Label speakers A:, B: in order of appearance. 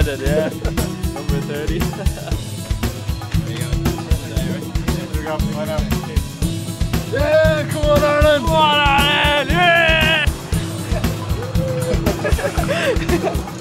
A: excited, yeah. Number 30.
B: yeah, come on Ireland! Come
A: on Ireland! Yeah!